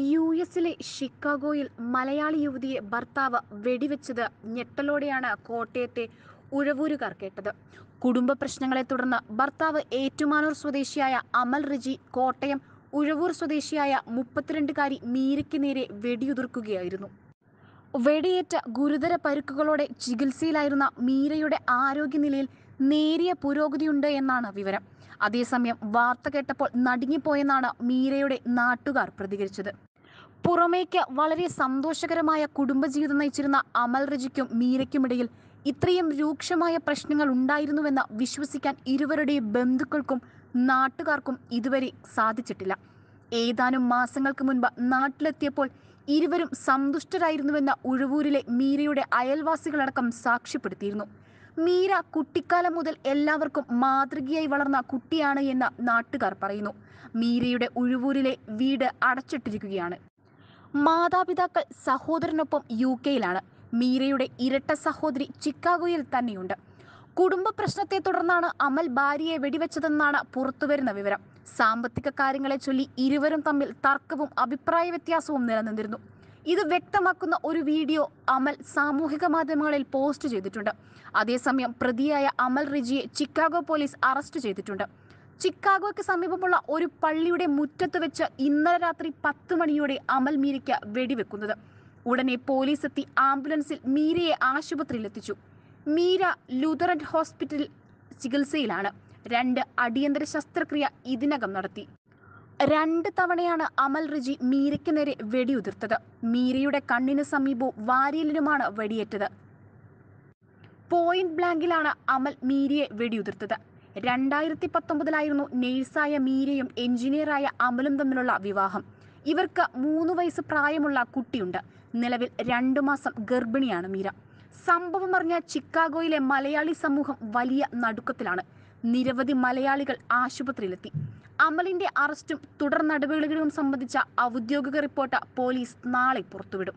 U എസിലെ ഷിക്കാഗോയിൽ മലയാളി യുവതിയെ ഭർത്താവ് വെടിവെച്ചത് ഞെട്ടലോടെയാണ് കോട്ടയത്തെ ഉഴവൂരുകാർ കേട്ടത്. കുടുംബ പ്രശ്നങ്ങളെ തുടർന്ന് ഭർത്താവ് ഏറ്റുമാനൂർ സ്വദേശിയായ അമൽ റിജി കോട്ടയം ഉഴവൂർ സ്വദേശിയായ മുപ്പത്തിരണ്ടുകാരി മീരയ്ക്ക് നേരെ വെടിയുതിർക്കുകയായിരുന്നു. വെടിയേറ്റ ഗുരുതര പരുക്കുകളോടെ ചികിത്സയിലായിരുന്ന മീരയുടെ ആരോഗ്യനിലയിൽ നേരിയ പുരോഗതിയുണ്ട് എന്നാണ് വിവരം. അതേസമയം വാർത്ത കേട്ടപ്പോൾ നടുങ്ങിപ്പോയെന്നാണ് മീരയുടെ നാട്ടുകാർ പ്രതികരിച്ചത്. പുറമേക്ക് വളരെ സന്തോഷകരമായ കുടുംബജീവിതം നയിച്ചിരുന്ന അമൽ റജിക്കും മീരയ്ക്കുമിടയിൽ ഇത്രയും രൂക്ഷമായ പ്രശ്നങ്ങൾ ഉണ്ടായിരുന്നുവെന്ന് വിശ്വസിക്കാൻ ഇരുവരുടെയും ബന്ധുക്കൾക്കും നാട്ടുകാർക്കും ഇതുവരെ സാധിച്ചിട്ടില്ല. ഏതാനും മാസങ്ങൾക്ക് മുൻപ് നാട്ടിലെത്തിയപ്പോൾ ഇരുവരും സന്തുഷ്ടരായിരുന്നുവെന്ന് ഉഴവൂരിലെ മീരയുടെ അയൽവാസികളടക്കം സാക്ഷ്യപ്പെടുത്തിയിരുന്നു. മീര കുട്ടിക്കാലം മുതൽ എല്ലാവർക്കും മാതൃകയായി വളർന്ന കുട്ടിയാണ് എന്ന് നാട്ടുകാർ പറയുന്നു. മീരയുടെ ഉഴുവൂരിലെ വീട് അടച്ചിട്ടിരിക്കുകയാണ്. മാതാപിതാക്കൾ സഹോദരനൊപ്പം യു കെയിലാണ്. മീരയുടെ ഇരട്ട സഹോദരി ചിക്കാഗോയിൽ തന്നെയുണ്ട്. കുടുംബ പ്രശ്നത്തെ തുടർന്നാണ് അമൽ ഭാര്യയെ വെടിവെച്ചതെന്നാണ് പുറത്തുവരുന്ന വിവരം. സാമ്പത്തിക കാര്യങ്ങളെ ചൊല്ലി ഇരുവരും തമ്മിൽ തർക്കവും അഭിപ്രായ വ്യത്യാസവും നിലനിന്നിരുന്നു. ഇത് വ്യക്തമാക്കുന്ന ഒരു വീഡിയോ അമൽ സാമൂഹിക മാധ്യമങ്ങളിൽ പോസ്റ്റ് ചെയ്തിട്ടുണ്ട്. അതേസമയം പ്രതിയായ അമൽ റിജിയെ ചിക്കാഗോ പോലീസ് അറസ്റ്റ് ചെയ്തിട്ടുണ്ട്. ചിക്കാഗോയ്ക്ക് സമീപമുള്ള ഒരു പള്ളിയുടെ മുറ്റത്ത് വെച്ച് ഇന്നലെ രാത്രി പത്ത് മണിയോടെ അമൽ മീരയ്ക്ക് വെടിവെക്കുന്നത്. ഉടനെ പോലീസ് എത്തി ആംബുലൻസിൽ മീരയെ ആശുപത്രിയിൽ എത്തിച്ചു മീര ലൂതറൻ ഹോസ്പിറ്റലിൽ ചികിത്സയിലാണ്. രണ്ട് അടിയന്തര ശസ്ത്രക്രിയ ഇതിനകം നടത്തി. രണ്ട് തവണയാണ് അമൽ റിജി മീരയ്ക്ക് നേരെ വെടിയുതിർത്തത്. മീരയുടെ കണ്ണിന് സമീപവും വാരിയലിനുമാണ് വെടിയേറ്റത്. പോയിന്റ് ബ്ലാങ്കിലാണ് അമൽ മീരയെ വെടിയുതിർത്തത്. രണ്ടായിരത്തി പത്തൊമ്പതിലായിരുന്നു നേഴ്സായ മീരയും എഞ്ചിനീയറായ അമലും തമ്മിലുള്ള വിവാഹം. ഇവർക്ക് മൂന്ന് വയസ്സ് പ്രായമുള്ള കുട്ടിയുണ്ട്. നിലവിൽ രണ്ടു മാസം ഗർഭിണിയാണ് മീര. സംഭവം അറിഞ്ഞ ചിക്കാഗോയിലെ മലയാളി സമൂഹം വലിയ നടുക്കത്തിലാണ്. നിരവധി മലയാളികൾ ആശുപത്രിയിലെത്തി. അമലിന്റെ അറസ്റ്റും തുടർ നടപടികളും സംബന്ധിച്ച ഔദ്യോഗിക റിപ്പോർട്ട് പോലീസ് നാളെ പുറത്തുവിടും.